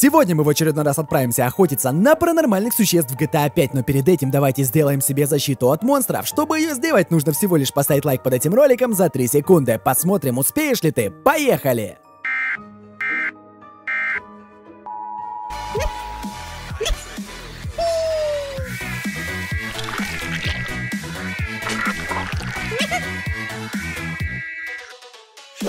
Сегодня мы в очередной раз отправимся охотиться на паранормальных существ в GTA 5, но перед этим давайте сделаем себе защиту от монстров. Чтобы ее сделать, нужно всего лишь поставить лайк под этим роликом за 3 секунды. Посмотрим, успеешь ли ты. Поехали!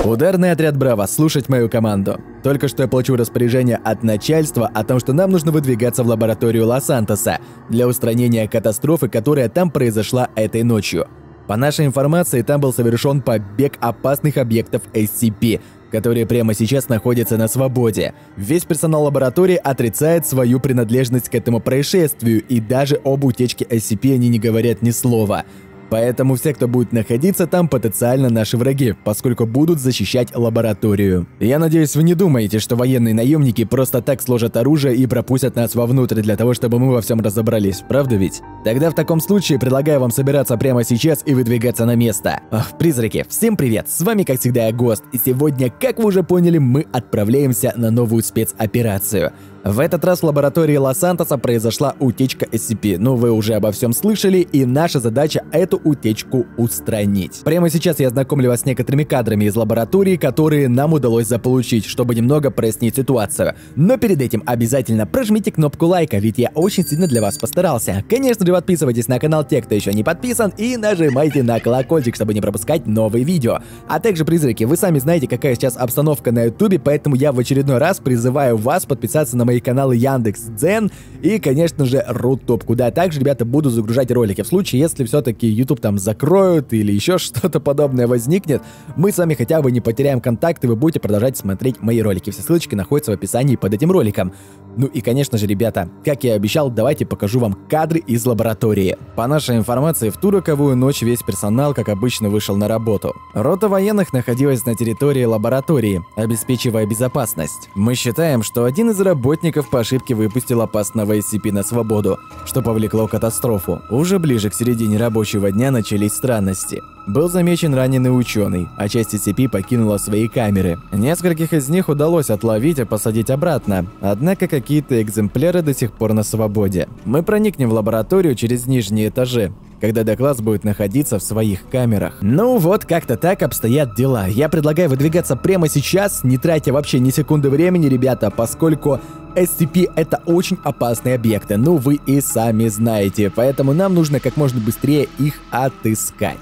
Ударный отряд Браво, слушать мою команду. Только что я получил распоряжение от начальства о том, что нам нужно выдвигаться в лабораторию Лос-Сантоса для устранения катастрофы, которая там произошла этой ночью. По нашей информации, там был совершен побег опасных объектов SCP, которые прямо сейчас находятся на свободе. Весь персонал лаборатории отрицает свою принадлежность к этому происшествию, и даже об утечке SCP они не говорят ни слова. Поэтому все, кто будет находиться там, потенциально наши враги, поскольку будут защищать лабораторию. Я надеюсь, вы не думаете, что военные наемники просто так сложат оружие и пропустят нас вовнутрь для того, чтобы мы во всем разобрались, правда ведь? Тогда в таком случае предлагаю вам собираться прямо сейчас и выдвигаться на место. Ох, призраки, всем привет, с вами как всегда я Гост, и сегодня, как вы уже поняли, мы отправляемся на новую спецоперацию. В этот раз в лаборатории Лос-Сантоса произошла утечка SCP, ну вы уже обо всем слышали, и наша задача эту утечку устранить. Прямо сейчас я знакомлю вас с некоторыми кадрами из лаборатории, которые нам удалось заполучить, чтобы немного прояснить ситуацию. Но перед этим обязательно прожмите кнопку лайка, ведь я очень сильно для вас постарался. Конечно же подписывайтесь на канал те, кто еще не подписан, и нажимайте на колокольчик, чтобы не пропускать новые видео. А также, призраки, вы сами знаете, какая сейчас обстановка на ютубе, поэтому я в очередной раз призываю вас подписаться на мои каналы Яндекс Дзен и, конечно же, Рутуб, куда также, ребята, буду загружать ролики. В случае, если все-таки YouTube там закроют или еще что-то подобное возникнет, мы с вами хотя бы не потеряем контакт, и вы будете продолжать смотреть мои ролики. Все ссылочки находятся в описании под этим роликом. Ну и, конечно же, ребята, как я и обещал, давайте покажу вам кадры из лаборатории. По нашей информации, в ту роковую ночь весь персонал, как обычно, вышел на работу. Рота военных находилась на территории лаборатории, обеспечивая безопасность. Мы считаем, что один из работников по ошибке выпустил опасного SCP на свободу, что повлекло катастрофу. Уже ближе к середине рабочего дня начались странности. Был замечен раненый ученый, а часть SCP покинула свои камеры. Нескольких из них удалось отловить и посадить обратно, однако какие-то экземпляры до сих пор на свободе. Мы проникнем в лабораторию через нижние этажи, когда доклад будет находиться в своих камерах. Ну вот, как-то так обстоят дела. Я предлагаю выдвигаться прямо сейчас, не тратя вообще ни секунды времени, ребята, поскольку SCP это очень опасные объекты, ну вы и сами знаете, поэтому нам нужно как можно быстрее их отыскать.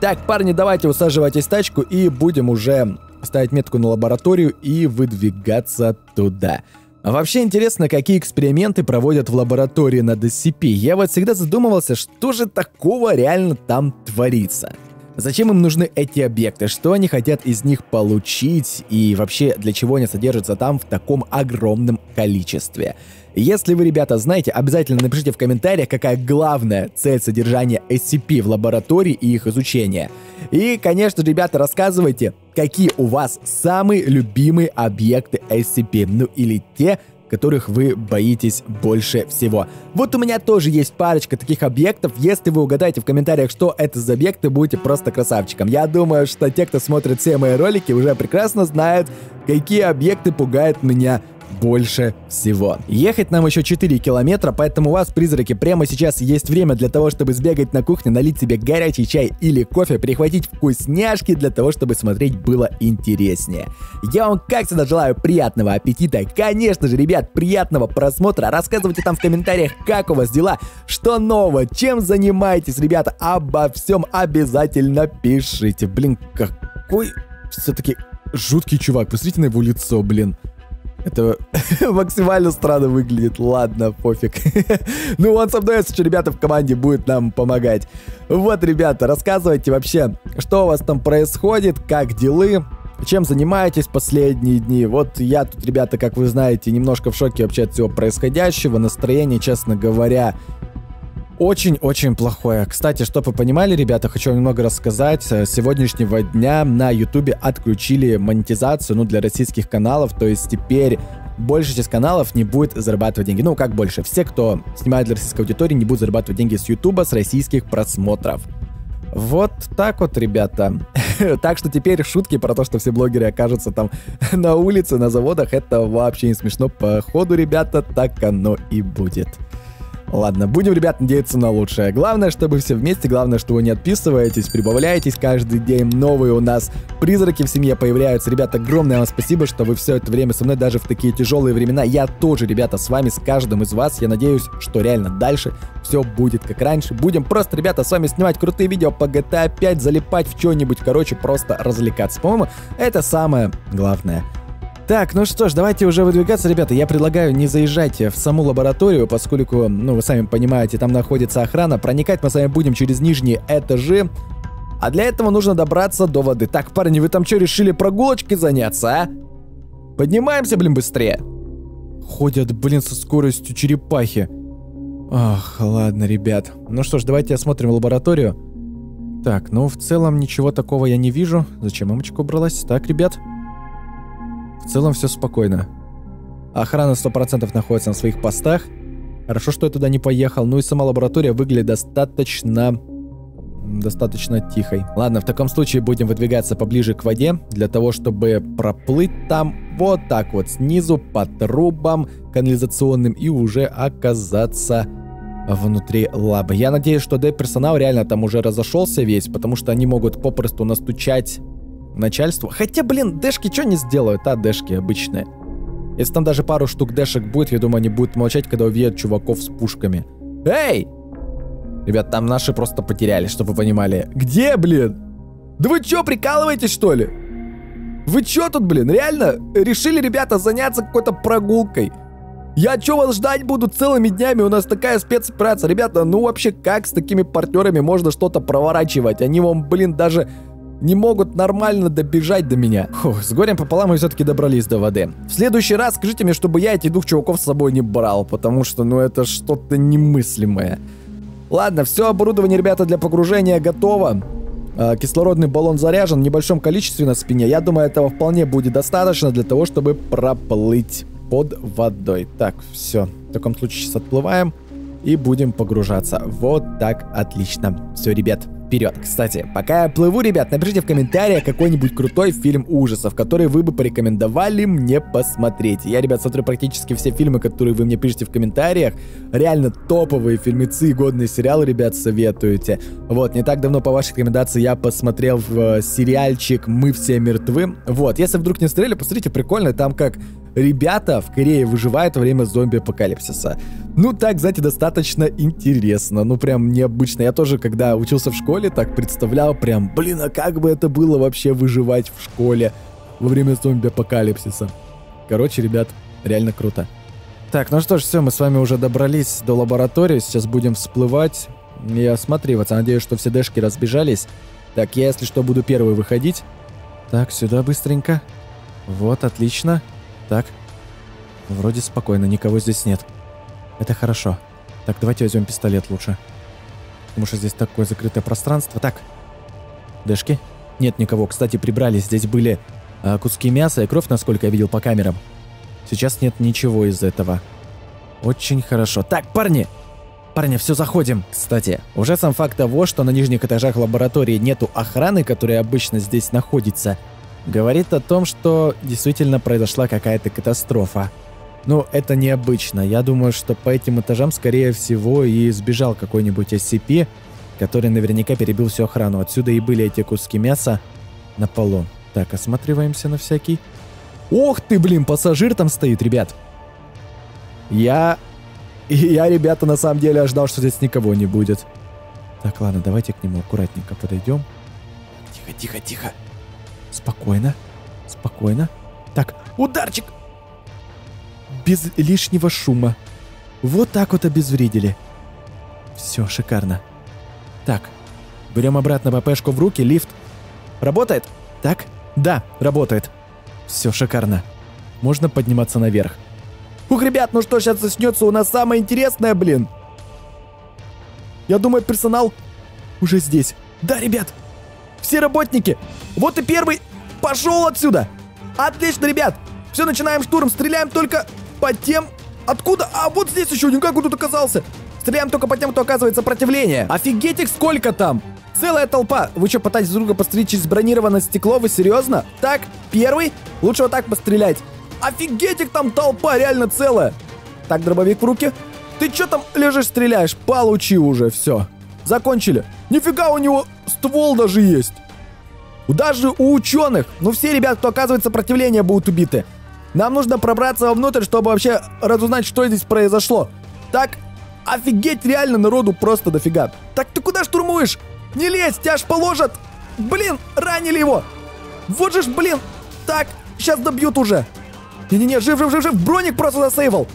Так, парни, давайте усаживайтесь в тачку и будем уже ставить метку на лабораторию и выдвигаться туда. Вообще интересно, какие эксперименты проводят в лаборатории над SCP. Я вот всегда задумывался, что же такого реально там творится. Зачем им нужны эти объекты? Что они хотят из них получить? И вообще, для чего они содержатся там в таком огромном количестве? Если вы, ребята, знаете, обязательно напишите в комментариях, какая главная цель содержания SCP в лаборатории и их изучения. И, конечно, ребята, рассказывайте, какие у вас самые любимые объекты SCP, ну или те, которых вы боитесь больше всего. Вот у меня тоже есть парочка таких объектов. Если вы угадаете в комментариях, что это за объекты, будете просто красавчиком. Я думаю, что те, кто смотрит все мои ролики, уже прекрасно знают, какие объекты пугают меня больше всего. Ехать нам еще 4 километра, поэтому у вас, призраки, прямо сейчас есть время для того, чтобы сбегать на кухню, налить себе горячий чай или кофе, прихватить вкусняшки для того, чтобы смотреть было интереснее. Я вам, как всегда, желаю приятного аппетита. Конечно же, ребят, приятного просмотра. Рассказывайте там в комментариях, как у вас дела, что нового, чем занимаетесь, ребята. Обо всем обязательно пишите. Блин, какой все-таки жуткий чувак. Посмотрите на его лицо, блин. Это максимально странно выглядит. Ладно, пофиг. ну, он со мной, что ребята в команде будет нам помогать. Вот, ребята, рассказывайте вообще, что у вас там происходит, как делы, чем занимаетесь последние дни. Вот я тут, ребята, как вы знаете, немножко в шоке вообще от всего происходящего. Настроение, честно говоря, очень-очень плохое. Кстати, чтобы вы понимали, ребята, хочу немного рассказать. С сегодняшнего дня на ютубе отключили монетизацию, ну, для российских каналов, то есть теперь большая часть каналов не будет зарабатывать деньги. Ну, как больше? Все, кто снимает для российской аудитории, не будут зарабатывать деньги с ютуба, с российских просмотров. Вот так вот, ребята. Так что теперь шутки про то, что все блогеры окажутся там на улице, на заводах, это вообще не смешно. Походу, ребята, так оно и будет. Ладно, будем, ребят, надеяться на лучшее. Главное, чтобы все вместе, главное, что вы не отписываетесь, прибавляетесь каждый день. Новые у нас призраки в семье появляются. Ребята, огромное вам спасибо, что вы все это время со мной, даже в такие тяжелые времена. Я тоже, ребята, с вами, с каждым из вас. Я надеюсь, что реально дальше все будет как раньше. Будем просто, ребята, с вами снимать крутые видео по GTA 5, залипать в что-нибудь, короче, просто развлекаться. По-моему, это самое главное. Так, ну что ж, давайте уже выдвигаться, ребята. Я предлагаю не заезжать в саму лабораторию, поскольку, ну, вы сами понимаете, там находится охрана. Проникать мы с вами будем через нижние этажи. А для этого нужно добраться до воды. Так, парни, вы там что, решили прогулочкой заняться, а? Поднимаемся, блин, быстрее. Ходят, блин, со скоростью черепахи. Ах, ладно, ребят. Ну что ж, давайте осмотрим лабораторию. Так, ну в целом ничего такого я не вижу. Зачем мамочка убралась? Так, ребят. В целом все спокойно. Охрана 100% находится на своих постах. Хорошо, что я туда не поехал. Ну и сама лаборатория выглядит достаточно... Достаточно тихой. Ладно, в таком случае будем выдвигаться поближе к воде, для того, чтобы проплыть там вот так вот снизу по трубам канализационным и уже оказаться внутри лабы. Я надеюсь, что D-персонал реально там уже разошелся весь, потому что они могут попросту настучать начальству. Хотя, блин, дэшки что не сделают, а, дэшки обычные. Если там даже пару штук дэшек будет, я думаю, они будут молчать, когда увидят чуваков с пушками. Эй! Ребят, там наши просто потеряли, чтобы вы понимали. Где, блин? Да вы чё, прикалываетесь, что ли? Вы чё тут, блин, реально решили, ребята, заняться какой-то прогулкой? Я чё вас ждать буду целыми днями? У нас такая спецоперация. Ребята, ну вообще, как с такими партнерами можно что-то проворачивать? Они вам, блин, даже не могут нормально добежать до меня. Фух, с горем пополам мы все-таки добрались до воды. В следующий раз скажите мне, чтобы я этих двух чуваков с собой не брал, потому что, ну, это что-то немыслимое. Ладно, все оборудование, ребята, для погружения готово. Э, кислородный баллон заряжен в небольшом количестве на спине. Я думаю, этого вполне будет достаточно для того, чтобы проплыть под водой. Так, все. В таком случае сейчас отплываем и будем погружаться. Вот так, отлично. Все, ребят, вперед. Кстати, пока я плыву, ребят, напишите в комментариях какой-нибудь крутой фильм ужасов, который вы бы порекомендовали мне посмотреть. Я, ребят, смотрю практически все фильмы, которые вы мне пишете в комментариях. Реально топовые фильмецы, годные сериалы, ребят, советуете. Вот, не так давно по вашей рекомендации я посмотрел в э, сериальчик «Мы все мертвы». Вот, если вдруг не смотрели, посмотрите, прикольно, там как ребята в Корее выживают во время зомби-апокалипсиса. Ну, так, знаете, достаточно интересно, ну, прям необычно. Я тоже, когда учился в школе, так представлял прям, блин, а как бы это было вообще выживать в школе во время зомби-апокалипсиса. Короче, ребят, реально круто. Так, ну что ж, все, мы с вами уже добрались до лаборатории, сейчас будем всплывать и осматриваться. Надеюсь, что все дэшки разбежались. Так, я, если что, буду первый выходить. Так, сюда быстренько. Вот, отлично. Так. Вроде спокойно, никого здесь нет. Это хорошо. Так, давайте возьмем пистолет лучше. Потому что здесь такое закрытое пространство. Так. Дэшки? Нет никого. Кстати, прибрали. Здесь были э, куски мяса и кровь, насколько я видел по камерам. Сейчас нет ничего из этого. Очень хорошо. Так, парни! Парни, все, заходим. Кстати, уже сам факт того, что на нижних этажах лаборатории нету охраны, которая обычно здесь находится, говорит о том, что действительно произошла какая-то катастрофа. Ну, это необычно. Я думаю, что по этим этажам, скорее всего, и сбежал какой-нибудь SCP, который наверняка перебил всю охрану. Отсюда и были эти куски мяса на полу. Так, осматриваемся на всякий. Ох ты, блин, пассажир там стоит, ребят. Я... Я, ребята, на самом деле ожидал, что здесь никого не будет. Так, ладно, давайте к нему аккуратненько подойдем. Тихо, тихо, тихо. Спокойно. Спокойно. Так, ударчик! Без лишнего шума. Вот так вот обезвредили. Все, шикарно. Так, берем обратно ППшку в руки, лифт. Работает? Так? Да, работает. Все, шикарно. Можно подниматься наверх. Ух, ребят, ну что, сейчас начнется у нас самое интересное, блин. Я думаю, персонал уже здесь. Да, ребят, все работники. Вот и первый. Пошел отсюда. Отлично, ребят. Все, начинаем штурм. Стреляем только по тем... Откуда? А, вот здесь еще один. Как он тут оказался? Стреляем только по тем, кто оказывает сопротивление. Офигеть их сколько там. Целая толпа! Вы что, пытаетесь друга пострелить через бронированное стекло? Вы серьезно? Так, первый? Лучше вот так пострелять. Офигеть, их там толпа реально целая. Так, дробовик в руки. Ты что там лежишь, стреляешь? Получи уже, все. Закончили. Нифига у него ствол даже есть. Даже у ученых, ну все ребят, кто оказывает сопротивление, будут убиты. Нам нужно пробраться вовнутрь, чтобы вообще разузнать, что здесь произошло. Так, офигеть, реально народу просто дофига. Так ты куда штурмуешь? Не лезь, тебя аж положат. Блин, ранили его. Вот же ж, блин. Так, сейчас добьют уже. Не-не-не, жив, жив, жив, жив. Броник просто засейвал.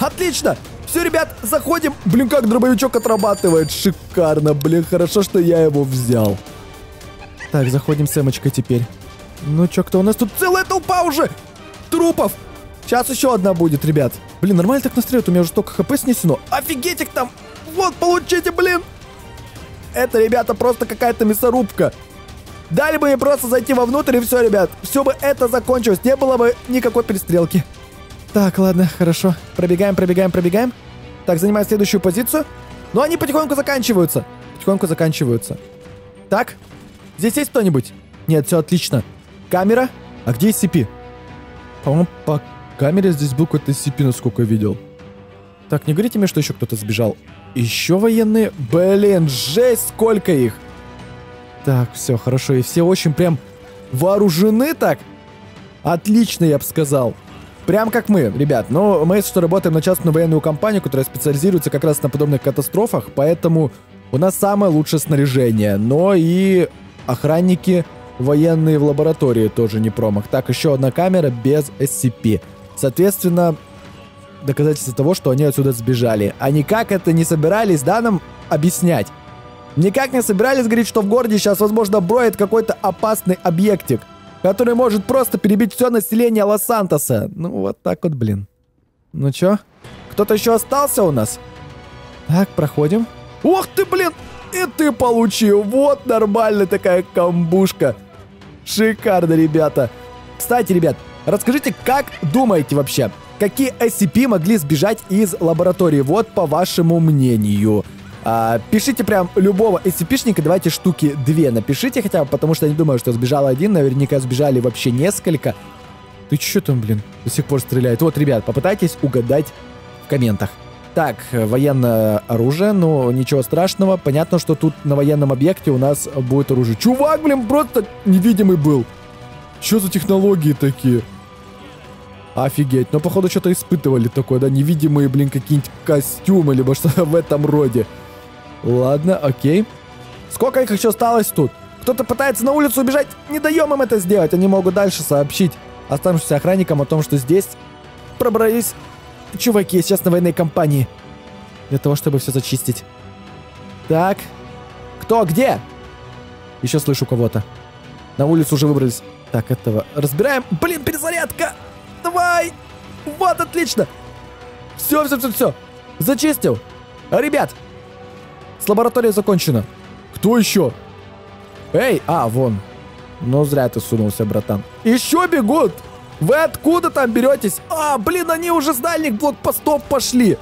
Отлично. Все, ребят, заходим. Блин, как дробовичок отрабатывает. Шикарно, блин, хорошо, что я его взял. Так, заходим с Эмочкой теперь. Ну чё, кто у нас тут? Целая толпа уже! Трупов! Сейчас еще одна будет, ребят. Блин, нормально так настреляют, у меня уже столько хп снесено. Офигеть их там! Вот, получите, блин! Это, ребята, просто какая-то мясорубка. Дали бы мне просто зайти вовнутрь и все, ребят. Все бы это закончилось, не было бы никакой перестрелки. Так, ладно, хорошо. Пробегаем, пробегаем, пробегаем. Так, занимаем следующую позицию. Но они потихоньку заканчиваются. Потихоньку заканчиваются. Так, Здесь есть кто-нибудь? Нет, все отлично. Камера? А где SCP? По-моему, по камере здесь был какой-то SCP, насколько я видел. Так, не говорите мне, что еще кто-то сбежал. Еще военные? Блин, жесть, сколько их! Так, все, хорошо. И все очень прям вооружены так? Отлично, я бы сказал. Прям как мы, ребят. Но мы, что работаем на частную военную компанию, которая специализируется как раз на подобных катастрофах, поэтому у нас самое лучшее снаряжение. Но и Охранники военные в лаборатории тоже не промах. Так, еще одна камера без SCP. Соответственно, доказательство того, что они отсюда сбежали. А никак это не собирались, да, нам объяснять? Никак не собирались говорить, что в городе сейчас, возможно, броет какой-то опасный объектик, который может просто перебить все население Лос-Сантоса. Ну, вот так вот, блин. Ну чё? Кто-то еще остался у нас? Так, проходим. Ух ты, блин! И ты получил. Вот нормальная такая камбушка. Шикарно, ребята. Кстати, ребят, расскажите, как думаете вообще, какие SCP могли сбежать из лаборатории? Вот по вашему мнению. А, пишите прям любого SCP-шника, давайте штуки две напишите хотя бы, потому что я не думаю, что сбежал один, наверняка сбежали вообще несколько. Ты чё там, блин, до сих пор стреляет? Вот, ребят, попытайтесь угадать в комментах. Так, военное оружие, но ничего страшного. Понятно, что тут на военном объекте у нас будет оружие. Чувак, блин, просто невидимый был. Что за технологии такие? Офигеть. Но, походу, что-то испытывали такое, да? Невидимые, блин, какие-нибудь костюмы, либо что-то в этом роде. Ладно, окей. Сколько их еще осталось тут? Кто-то пытается на улицу убежать? Не даем им это сделать. Они могут дальше сообщить оставшимся охранникам о том, что здесь пробрались чуваки сейчас на военной компании. Для того, чтобы все зачистить. Так. Кто? Где? Еще слышу кого-то. На улицу уже выбрались. Так, этого разбираем. Блин, перезарядка! Давай! Вот, отлично! Все, все, все, все. Зачистил. Ребят, с лабораторией закончено. Кто еще? Эй, а, вон. Ну, зря ты сунулся, братан. Еще бегут! Вы откуда там беретесь? А, блин, они уже с дальних блокпостов пошли.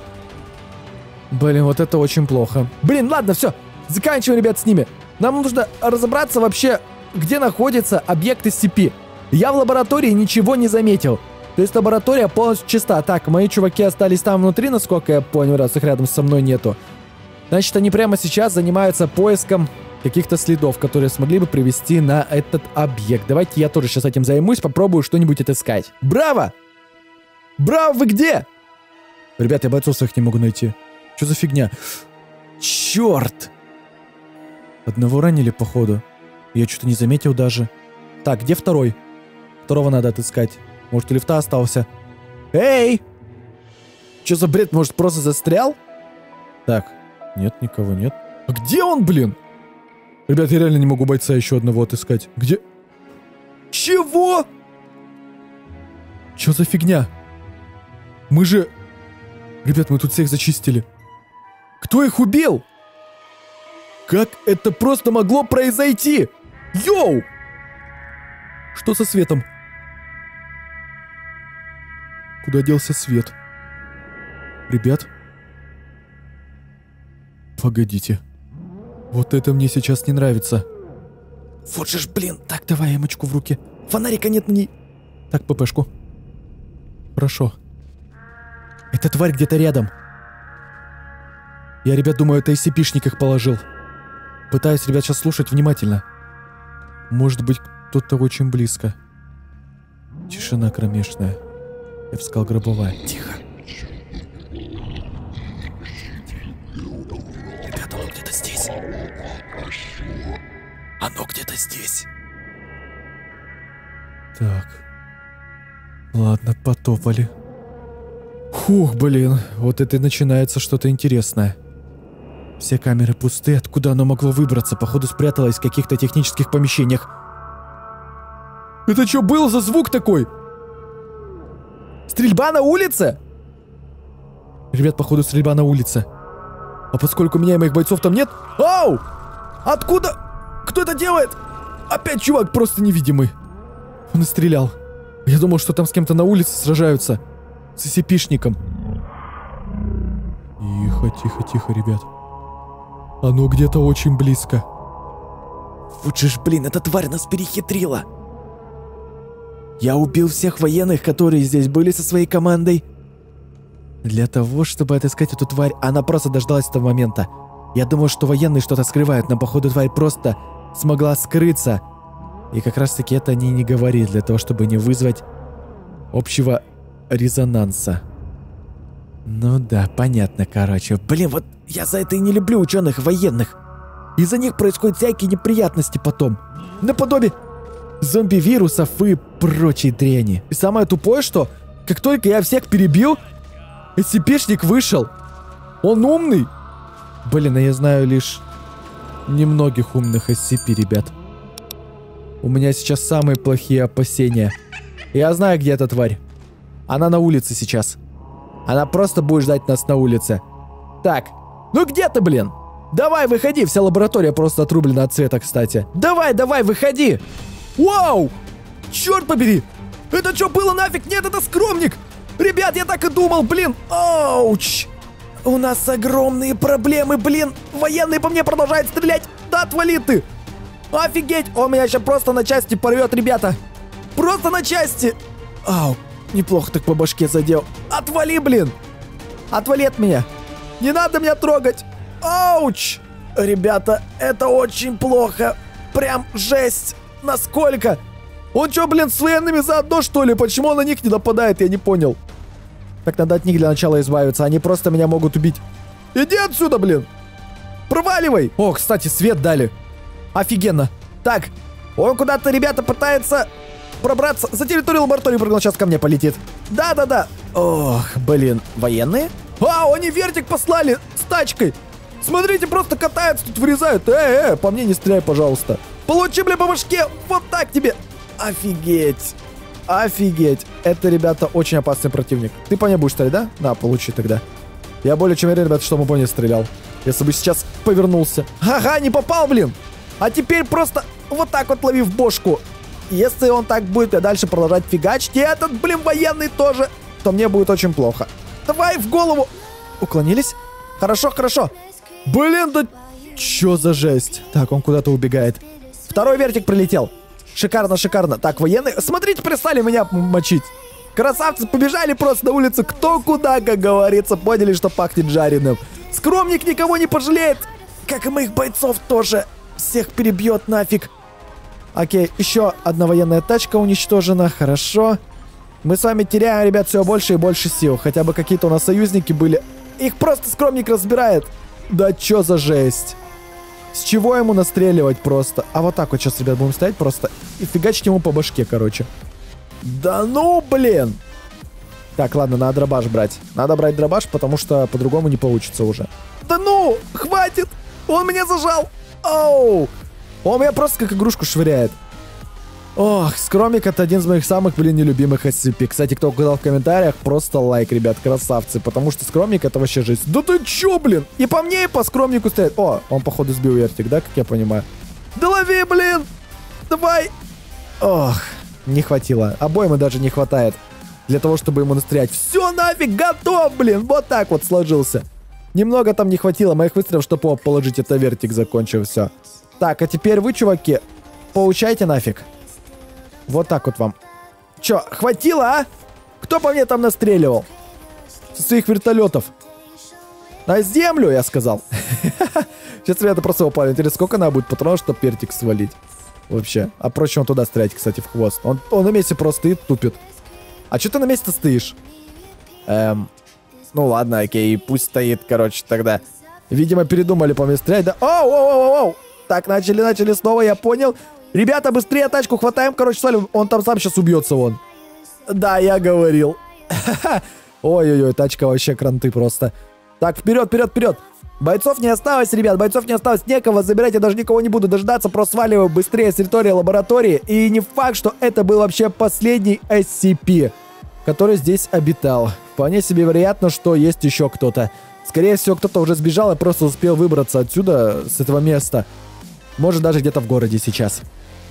Блин, вот это очень плохо. Блин, ладно, все. Заканчиваем, ребят, с ними. Нам нужно разобраться вообще, где находится объект SCP. Я в лаборатории ничего не заметил. То есть лаборатория полностью чиста. Так, мои чуваки остались там внутри, насколько я понял, раз их рядом со мной нету. Значит, они прямо сейчас занимаются поиском каких-то следов, которые смогли бы привести на этот объект. Давайте я тоже сейчас этим займусь, попробую что-нибудь отыскать. Браво! Браво, вы где? Ребят, я бойцов своих не могу найти. Что за фигня? Черт! Одного ранили, походу. Я что-то не заметил даже. Так, где второй? Второго надо отыскать. Может, у лифта остался? Эй! Что за бред? Может, просто застрял? Так, нет, никого нет. А где он, блин? Ребят, я реально не могу бойца еще одного отыскать. Где? Чего? Что за фигня? Мы же... Ребят, мы тут всех зачистили. Кто их убил? Как это просто могло произойти? Йоу! Что со светом? Куда делся свет? Ребят? Погодите. Вот это мне сейчас не нравится. Вот же ж, блин. Так, давай эмочку в руки. Фонарика нет ней. Так, ППшку. Хорошо. Эта тварь где-то рядом. Я, ребят, думаю, это SCP-шник их положил. Пытаюсь, ребят, сейчас слушать внимательно. Может быть, кто-то очень близко. Тишина кромешная. Я бы сказал, гробовая. Тихо. Оно где-то здесь. Так. Ладно, потопали. Фух, блин, вот это и начинается что-то интересное. Все камеры пусты, откуда оно могло выбраться? Походу спряталось в каких-то технических помещениях. Это что был за звук такой? Стрельба на улице? Ребят, походу стрельба на улице. А поскольку меня и моих бойцов там нет... Ау! Откуда? Кто это делает? Опять чувак просто невидимый. Он и стрелял. Я думал, что там с кем-то на улице сражаются. С SCP-шником. Тихо, тихо, тихо, ребят. Оно где-то очень близко. Вот же ж, блин, эта тварь нас перехитрила. Я убил всех военных, которые здесь были со своей командой. Для того, чтобы отыскать эту тварь, она просто дождалась этого момента. Я думал, что военные что-то скрывают, но походу тварь просто смогла скрыться. И как раз таки это они не говорили, для того, чтобы не вызвать общего резонанса. Ну да, понятно, короче. Блин, вот я за это и не люблю ученых военных. Из-за них происходят всякие неприятности потом. Наподобие зомби-вирусов и прочей дряни. И самое тупое, что как только я всех перебил, SCP-шник вышел. Он умный. Блин, а я знаю лишь немногих умных SCP, ребят. У меня сейчас самые плохие опасения. Я знаю, где эта тварь. Она на улице сейчас. Она просто будет ждать нас на улице. Так, ну где ты, блин? Давай, выходи, вся лаборатория просто отрублена от цвета, кстати. Давай, давай, выходи! Вау! Черт побери! Это что было нафиг? Нет, это скромник! Ребят, я так и думал, блин! Ауч! У нас огромные проблемы, блин! Военные по мне продолжают стрелять! Да отвали ты! Офигеть! Он меня сейчас просто на части порвет, ребята! Просто на части! Ау, неплохо так по башке задел. Отвали, блин! Отвали от меня! Не надо меня трогать! Ауч! Ребята, это очень плохо. Прям жесть. Насколько? Он что, блин, с военными заодно, что ли? Почему он на них не нападает, я не понял. Так надо от них для начала избавиться, они просто меня могут убить. Иди отсюда, блин! Проваливай! О, кстати, свет дали. Офигенно. Так, он куда-то, ребята, пытается пробраться за территорию лаборатории, прыгнул, сейчас ко мне полетит. Да-да-да. Ох, блин, военные? А, они вертик послали с тачкой. Смотрите, просто катаются тут, вырезают. Э, э, по мне не стреляй, пожалуйста. Получи, бля, по башке. Вот так тебе. Офигеть. Офигеть. Это, ребята, очень опасный противник. Ты по мне будешь стрелять, да? Да, получи тогда. Я более чем уверен, ребята, что он по мне стрелял. Если бы сейчас повернулся. Ага, не попал, блин. А теперь просто вот так вот лови в бошку. Если он так будет и дальше продолжать фигачить, и этот, блин, военный тоже, то мне будет очень плохо. Давай в голову. Уклонились? Хорошо, хорошо. Блин, да чё за жесть? Так, он куда-то убегает. Второй вертик прилетел. Шикарно, шикарно. Так, военные... Смотрите, перестали меня мочить. Красавцы побежали просто на улицу. Кто куда, как говорится. Поняли, что пахнет жареным. Скромник никого не пожалеет. Как и моих бойцов тоже. Всех перебьет нафиг. Окей, еще одна военная тачка уничтожена. Хорошо. Мы с вами теряем, ребят, все больше и больше сил. Хотя бы какие-то у нас союзники были. Их просто скромник разбирает. Да чё за жесть. С чего ему настреливать просто? А вот так вот сейчас, ребят, будем стоять просто и фигачить ему по башке, короче. Да ну, блин! Так, ладно, надо дробаш брать. Надо брать дробаш, потому что по-другому не получится уже. Да ну! Хватит! Он меня зажал! Оу! Он меня просто как игрушку швыряет. Ох, Скромик это один из моих самых, блин, нелюбимых SCP. Кстати, кто угадал в комментариях, просто лайк, ребят, красавцы. Потому что Скромник это вообще жизнь. Да ты чё, блин? И по мне, и по Скромнику стоит. О, он походу сбил вертик, да, как я понимаю? Да лови, блин! Давай! Ох, не хватило. Обоймы даже не хватает. Для того, чтобы ему настрелять. Все нафиг, готов, блин! Вот так вот сложился. Немного там не хватило моих выстрелов, чтобы положить это вертик закончил все. Так, а теперь вы, чуваки, получайте нафиг. Вот так вот вам. Чё, хватило, а? Кто по мне там настреливал? Со своих вертолетов. На землю, я сказал. Сейчас ребята просто упали. Интересно, сколько надо будет патронов, чтобы пертик свалить? Вообще. А проще он туда стрелять, кстати, в хвост. Он, он на месте просто стоит, тупит. А что ты на месте стоишь? Эм, ну ладно, окей, пусть стоит, короче, тогда. Видимо, передумали по мне стрелять, да? Оу, оу, оу, оу! Так, начали, начали снова, я понял. Ребята, быстрее тачку хватаем, короче, свалим. Он там сам сейчас убьется, вон. Да, я говорил. Ой-ой-ой, тачка вообще кранты просто. Так, вперед, вперед, вперед. Бойцов не осталось, ребят, бойцов не осталось, некого забирать, я даже никого не буду дождаться, просто сваливаю быстрее с территории лаборатории. И не факт, что это был вообще последний SCP, который здесь обитал. Вполне себе вероятно, что есть еще кто-то. Скорее всего, кто-то уже сбежал и просто успел выбраться отсюда, с этого места. Может, даже где-то в городе сейчас.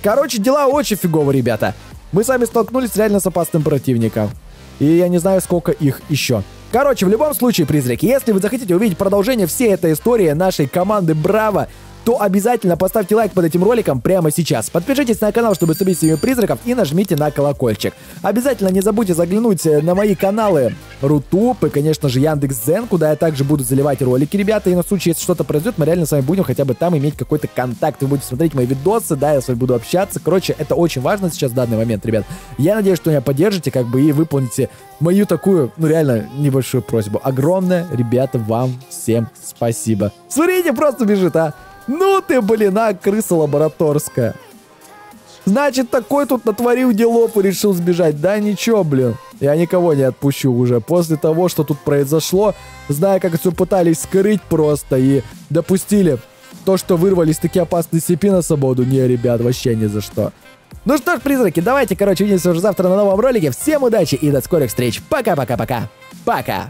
Короче, дела очень фигово, ребята. Мы с вами столкнулись реально с опасным противником. И я не знаю, сколько их еще. Короче, в любом случае, призраки, если вы захотите увидеть продолжение всей этой истории нашей команды Браво, то обязательно поставьте лайк под этим роликом прямо сейчас. Подпишитесь на канал, чтобы ступить с призраков и нажмите на колокольчик. Обязательно не забудьте заглянуть э, на мои каналы Рутуб и, конечно же, Яндекс.Зен, куда я также буду заливать ролики, ребята. И на случай, если что-то произойдет, мы реально с вами будем хотя бы там иметь какой-то контакт. Вы будете смотреть мои видосы, да, я с вами буду общаться. Короче, это очень важно сейчас в данный момент, ребят. Я надеюсь, что меня поддержите, как бы, и выполните мою такую, ну, реально, небольшую просьбу. Огромное, ребята, вам всем спасибо. Смотрите, просто бежит, а! Ну ты, блин, а, крыса лабораторская. Значит, такой тут натворил делов и решил сбежать. Да ничего, блин. Я никого не отпущу уже. После того, что тут произошло, зная, как все пытались скрыть просто и допустили то, что вырвались такие опасные цепи на свободу. Не, ребят, вообще ни за что. Ну что ж, призраки, давайте, короче, увидимся уже завтра на новом ролике. Всем удачи и до скорых встреч. Пока-пока-пока. Пока. -пока -пока. Пока.